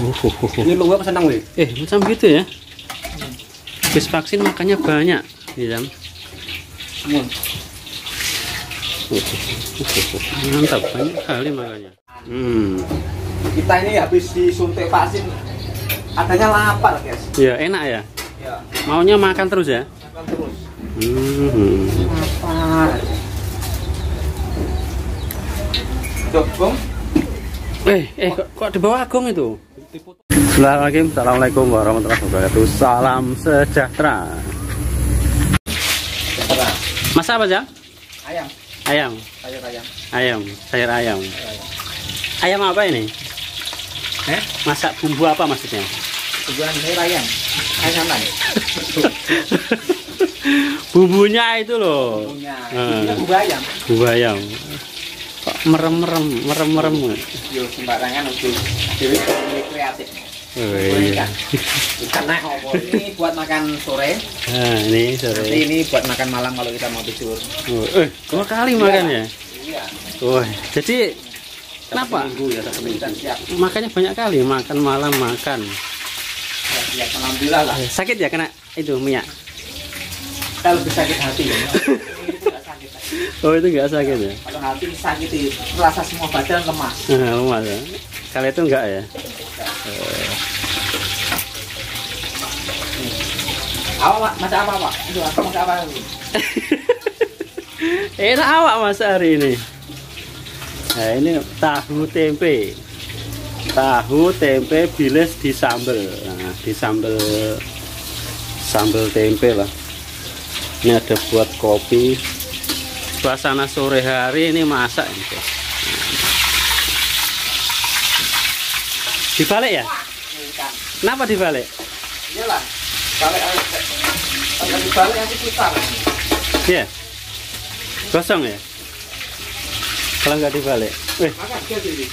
Ini lu apa senang weh? Eh, macam gitu ya. Habis vaksin makannya banyak, ya. Mantap, banyak kali makannya. Hmm. Kita ini habis disuntik vaksin adanya lapar guys. Ya, enak ya. Ya, Maunya makan terus ya. makan terus. Hmm. Lapar. Bung. Eh, eh kok, kok di bawah agung itu? Bismillahirrahmanirrahim. Assalamualaikum warahmatullahi wabarakatuh. Salam sejahtera. Terang. Masa apa, Jang? Ayam, Ayam. sayur ayam. Ayam, sayur ayam. Ayam apa ini? Eh? Masak bumbu apa maksudnya? Tujuan sayur ayam. Ayaman. Bumbunya itu loh. Punya. Hmm. Bumbu ayam. Bumbu ayam. Kok merem-merem, merem-merem. Yo sembarangan untuk dewi kreatif. Oh, iya. ikan. Ikan naik opo. Ini buat makan sore. Nah, ini Nanti sore. ini buat makan malam kalau kita mau tidur. Oh, eh, dua kali makan ya? Iya. Wah, jadi kenapa? Minggu ya. Makannya banyak kali, makan malam makan. Ya, siap. Alhamdulillah lah. Sakit ya kena itu minyak? Kita lebih sakit hati ya. Oh itu nggak sakit ya? Kalau hati sakit itu rasa semua badan lemas. Lemas ya? Kali itu enggak ya? Awak Pak, masak apa pak? Itu aku masak apa? Enak awak mas hari ini. Nah ini tahu tempe. Tahu tempe bilis di sambel. Nah, di sambel sambel tempe lah. Ini ada buat kopi. Suasana sore hari ini masak. Bos. Dibalik ya? Kenapa dibalik? Iyalah. Balik dibalik nanti putar. Iya. Kosong ya? Kalau nggak dibalik. Weh,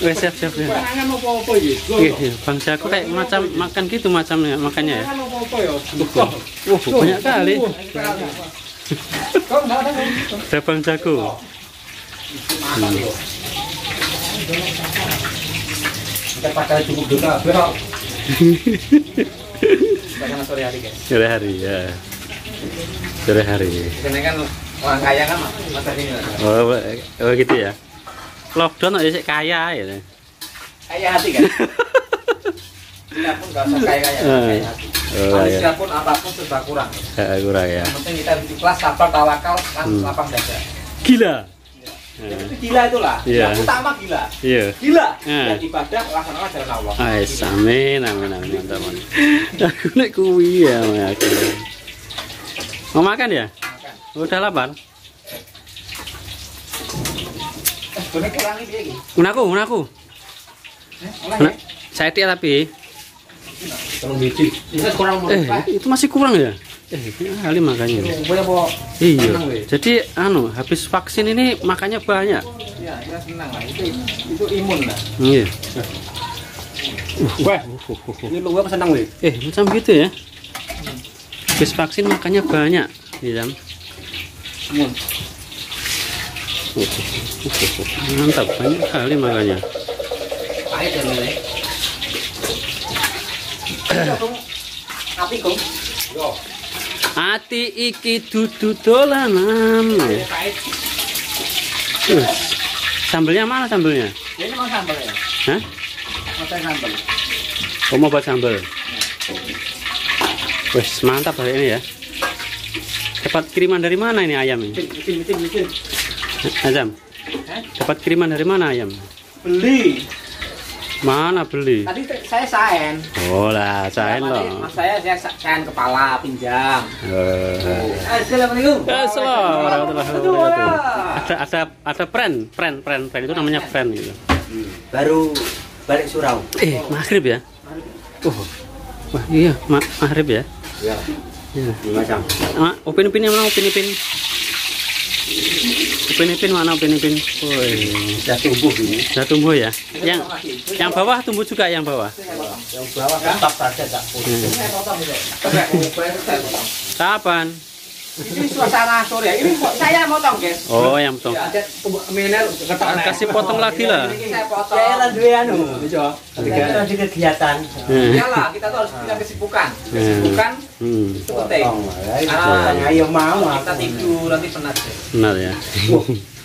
weh siap siap ya. Ya? Iya. Bang Jago kayak macam makan gitu macamnya makannya ya. Ya? Wah, banyak kali. Kau enggak ada kan? Ada Bang Jago. Makan loh. Kita pakai cukup juga, berok. Karena sore hari guys. Sore hari ya. Sore hari. Ini kan orang kaya kan masa ini. Oh, oh gitu ya. Lockdown aja sih kaya ya. Kaya hati kan? Kita pun usah kaya kaya. Kaya hati. Oh, Manusia ya. pun apa pun serba kurang. Kayak kurang ya. Yang penting kita ikhlas, sabar, tawakal, kan Hmm. lapang dada. Gila. Ya, itu gila itulah. Iya. Yang utama gila. Iya. Gila. Hmm. Dan ibadah laksanakan jalan Allah. Ais, amin, amin, amin, mantap, mantap. Aku nek kuwi ya, aku. Mau makan ya? Makan. Udah lapar? Eh, boleh kurangi dia gitu. Unaku, unaku. Eh, olah Nah, ya. saya dia tapi. Tolong biji. Ini kurang. Eh, itu masih kurang ya? Eh, kali mau. Iya. Jadi anu, habis vaksin ini makannya banyak. Ya, kita senang lah. Itu itu imun lah. Iya. Wah, ini lu apa senang weh? Eh, macam gitu ya. Habis vaksin makannya banyak, iya. Jam. Imun. Mantap, banyak kali makannya. Pahit ya Ati iki dudu dolanan. Uh, Sambelnya mana sambelnya? Ini mau sambal ya? Hah? Mau saya sambal. Oh, mau buat sambel. Wes, mantap hari ini ya. Dapat kiriman dari mana ini ayam ini? Mesin. Azam, dapat kiriman dari mana ayam? Beli. Mana beli? Tadi saya saen. Oh lah, sain loh. Mas saya saya sa- saen kepala pinjam. Eh, Assalamualaikum. Assalamualaikum warahmatullahi wabarakatuh. Ada ada ada pren, pren, pren, pren itu namanya pren gitu. Baru balik surau. Eh, maghrib ya? Oh, wah iya, ma maghrib ya. Ya, Ya. macam. Ah, upin upin yang mana upin upin? Upin upin mana upin upin? Woi, Sudah tumbuh ini. sudah tumbuh ya. Yang yang bawah tumbuh juga yang bawah. Yang bawah tetap saja tak Hmm. Saya potong itu. Saya potong. Kapan? Ini suasana sore. Ini kok saya motong, guys. Oh, yang potong. Ya, nek. Kasih potong lagi lah. Ini saya potong. Saya lan duwe anu. Iya. Kita di kegiatan. Hmm. Iyalah, kita tuh harus punya kesibukan. Hmm. Kesibukan Hmm, itu penting. Ah, ayo mau Kita tidur nanti penat. benar ya.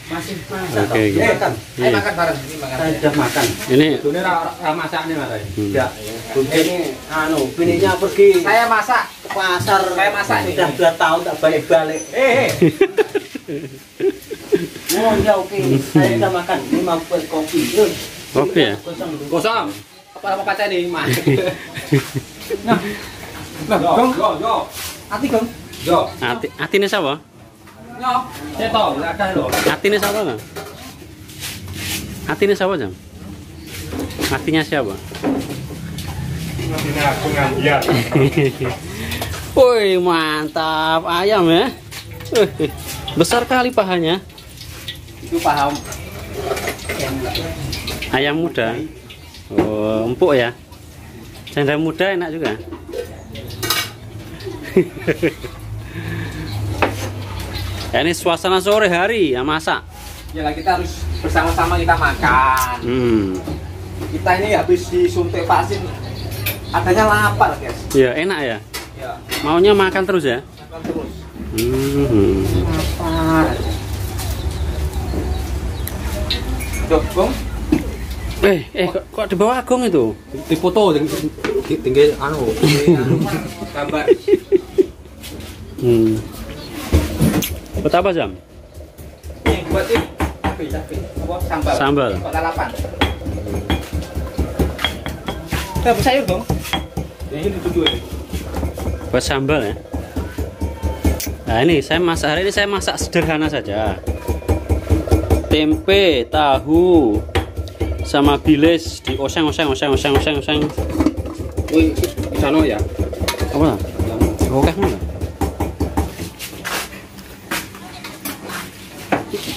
Masih masak. Oke, toh? gitu. Makan. Ayo makan bareng, ini makan. Saya sudah makan. Ini Ini masak nih, Mas. hmm. Ya, ini anu, bininya pergi Saya masak. Pasar. Saya masak. Sudah dua tahun tak balik-balik. Eh, Oh ya oke, saya sudah makan. Ini mau buat kopi. Kopi ya? Kosong. Apa mau kaca nih, Mas? Nah. Nah, Gong. Yo, yo. Ati, Gong. Yo. Ati atine sapa? Yo. Saya tahu, ada loh. Atine sapa, Bang? Atine sapa, Jam? Hatinya siapa? Woi, mantap. Ayam ya. Wih, Besar kali pahanya. Itu paham. Ayam muda. Oh, empuk ya. Janda muda enak juga. Ya, ini suasana sore hari ya masak. Ya lah, kita harus bersama-sama kita makan. Hmm. Kita ini habis disuntik vaksin. Adanya lapar, guys. Ya enak ya. Ya, Maunya makan terus ya. makan terus. Hmm. Lapar. Duh, Gong. Eh, eh kok, kok di bawah Agung itu? di foto tinggi anu Gambar. Hmm. Buat apa jam? Ini buat ini. Cabai, cabai. Apa? Sambal. Sambal. Lalapan. Sayur, Gong. Ini ya. Buat sambal ya. Nah ini saya masak hari ini saya masak sederhana saja. Tempe, tahu, sama bilis di oseng oseng oseng oseng oseng oseng. wih sana ya Apa? Oke mana?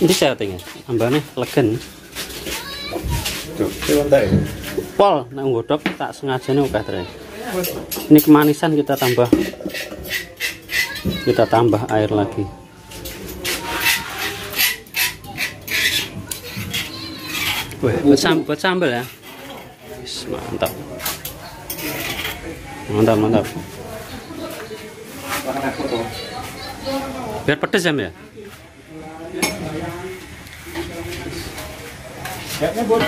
Ini saya tinggal, ambane legen. Pol, nek nggodhog tak sengaja nih oke terus. Ini kemanisan kita tambah kita tambah air lagi. Wih, buat, sam buat sambal ya. Mantap. Mantap, mantap. Biar pedes jam ya? Kayaknya, Bun.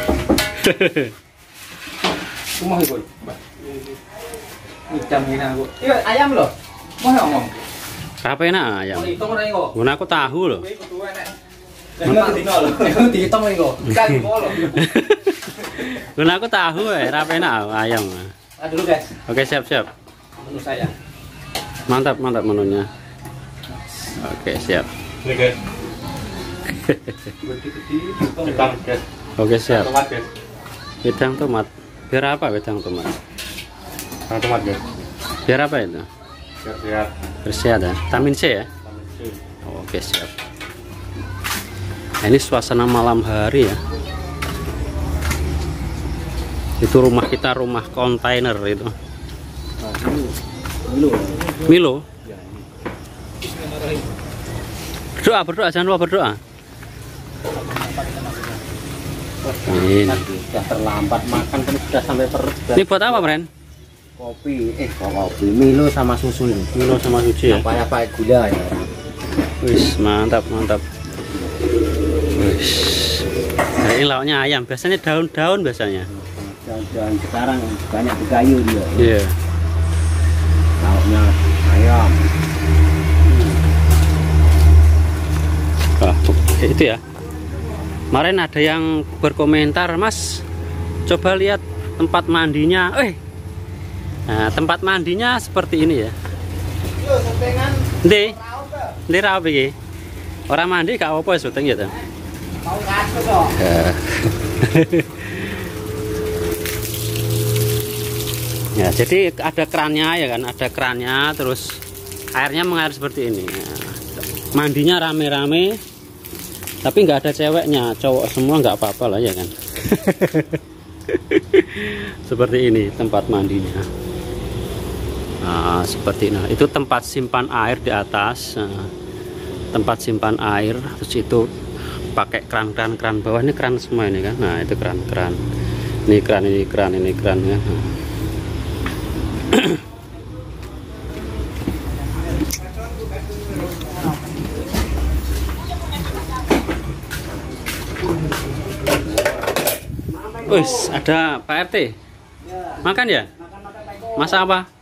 Rumah ibu. Aku. Iya, ayam loh. Mau ngomong. Apa enak ayam? Hitung orang kok. Guna aku tahu loh. Kuwi kudu enek. Memang dino lho. Dihitung iki kok. Kan lho. Guna aku tahu ya, apa enak ayam. Ah dulu guys, Oke siap siap. menu saya. Mantap mantap menunya. Oke siap. Oke siap. tomat guys Wedang tomat. Biar apa wedang tomat? Nah, tomat guys Biar apa itu? biar sehat Bersehat ya. Vitamin C ya. Oke siap. Nah, ini suasana malam hari ya. Itu rumah kita rumah kontainer itu. Milo. Berdoa berdoa jangan lupa berdoa. Amin. Sudah terlambat makan kan sudah sampai perut. Ini buat apa, Bren? Kopi, eh kok kopi, Milo sama susu ini. Milo sama suci ya. Apa pakai gula ya. Wis, mantap, mantap. Wis. Nah, ini lauknya ayam. Biasanya daun-daun biasanya. Dan sekarang banyak digayu dia. Iya. Lauknya ayam. Wah, itu ya. Kemarin ada yang berkomentar, Mas, coba lihat tempat mandinya. Eh, nah, tempat mandinya seperti ini ya. Setengan Ndi, ra apa iki? Orang mandi gak apa-apa syuting gitu. Kok. Ya, jadi ada kerannya ya kan, ada kerannya terus airnya mengalir seperti ini. Ya, mandinya rame-rame, tapi nggak ada ceweknya, cowok semua nggak apa-apa lah ya kan. seperti ini tempat mandinya. Nah, seperti nah itu tempat simpan air di atas. Nah, tempat simpan air terus itu pakai keran-keran keran bawah ini keran semua ini kan. Nah, itu keran-keran. Ini keran ini keran ini keran. Nah. Wis, ada Pak RT. Makan ya? Masak apa?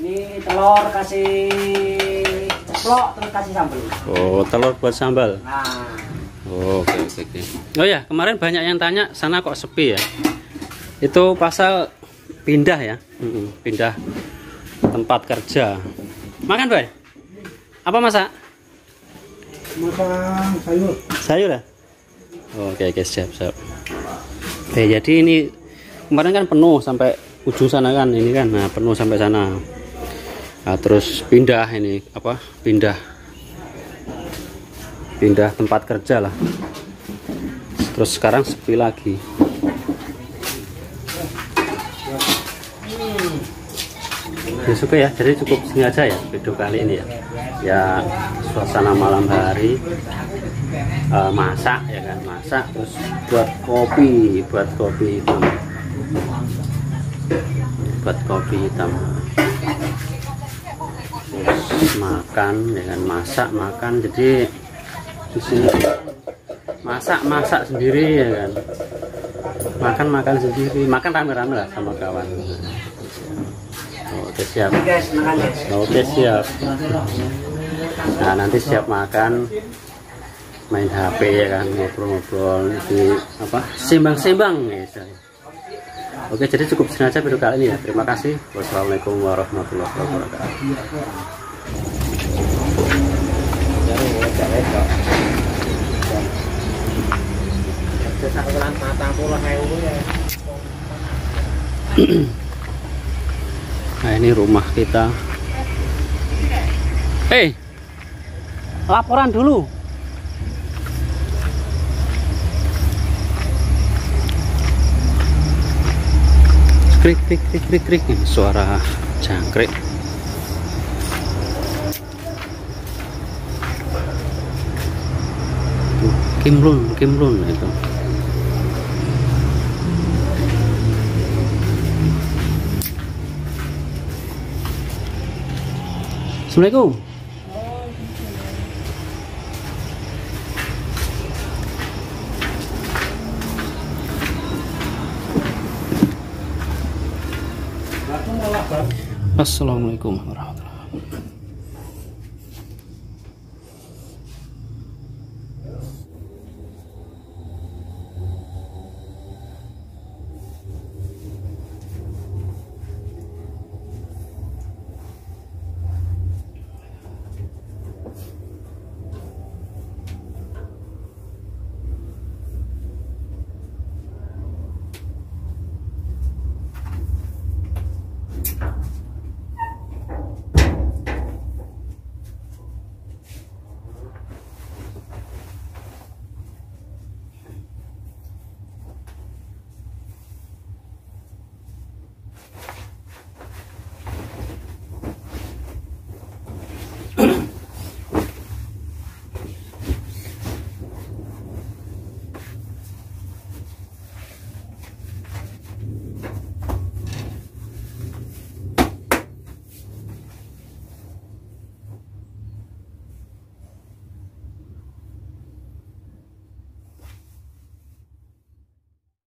Ini telur kasih ceplok terus kasih sambal. Oh, telur buat sambal. Nah, Oh, oke oke oke. Oh ya, kemarin banyak yang tanya sana kok sepi ya. Itu pasal pindah ya. Pindah tempat kerja. Makan, Boy? Apa masak? makan sayur. Sayur ya? Oh, Oke, oke, siap, siap. Oke, jadi ini kemarin kan penuh sampai ujung sana kan, ini kan, nah penuh sampai sana. Nah, terus pindah ini apa? Pindah pindah tempat kerja lah. Terus sekarang sepi lagi. Ya suka ya, jadi cukup sini aja ya video kali ini ya. Ya suasana malam hari eh, masak ya kan masak terus buat kopi buat kopi hitam buat kopi hitam makan ya kan? Masak makan. Jadi di sini masak masak sendiri ya kan? Makan makan sendiri. Makan rame-rame lah sama kawan. Oke siap. Oke siap. Nah nanti siap makan. Main HP ya kan? Ngobrol-ngobrol. Di apa? Sembang-sembang ya. Oke jadi cukup sekian aja video kali ini ya. Terima kasih. Wassalamualaikum warahmatullahi wabarakatuh Nah ini rumah kita. Hei laporan dulu. Krik krik krik krik krik. Suara jangkrik Tuh, kimlun kimlun itu. Assalamualaikum. Assalamualaikum warahmatullahi wabarakatuh